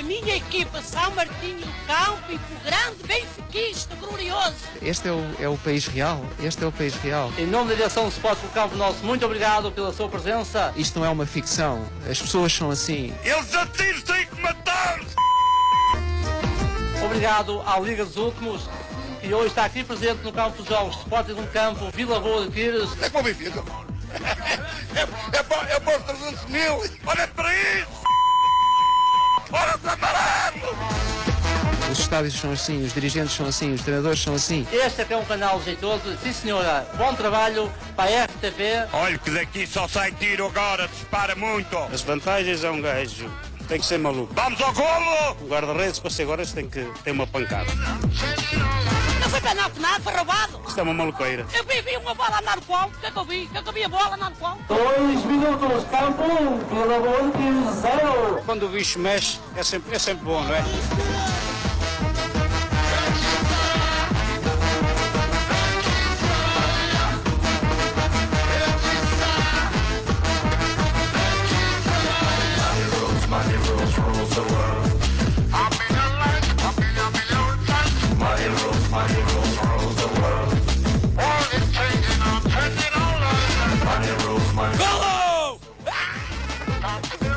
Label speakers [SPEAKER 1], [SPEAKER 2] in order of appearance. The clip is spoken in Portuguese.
[SPEAKER 1] a minha equipa São Martinho do Campo e o grande benfiquista glorioso.
[SPEAKER 2] Este é o, é o país real, este é o país real.
[SPEAKER 3] Em nome da direção do Sport do Campo Nosso, muito obrigado pela sua presença.
[SPEAKER 2] Isto não é uma ficção, as pessoas são assim.
[SPEAKER 4] Eles a tiros têm que matar!
[SPEAKER 3] Obrigado à Liga dos Últimos, que hoje está aqui presente no campo dos jogos Sporting do Campo, Vila Boa de Pires.
[SPEAKER 4] É para o Benfica. É, é, para, é para os 300 mil. Olha para isso! Olha os amarelos!
[SPEAKER 2] Os estádios são assim, os dirigentes são assim, os treinadores são assim.
[SPEAKER 3] Este é que é um canal jeitoso. Sim, senhora. Bom trabalho para a RTV.
[SPEAKER 4] Olha que daqui só sai tiro agora, dispara muito.
[SPEAKER 5] As vantagens é um gajo. Tem que ser maluco.
[SPEAKER 4] Vamos ao golo!
[SPEAKER 5] O guarda-redes para ser agora tem que ter uma pancada.
[SPEAKER 1] Não foi penalti nada, foi roubado.
[SPEAKER 5] É uma maluqueira.
[SPEAKER 1] Eu vi, vi uma bola andar no. O que é que eu vi? O que é que eu vi a bola andar no colo?
[SPEAKER 3] Dois minutos, campo 1, Vila Boa de zero.
[SPEAKER 5] Quando o bicho mexe, é sempre, é sempre bom, não é?
[SPEAKER 6] up.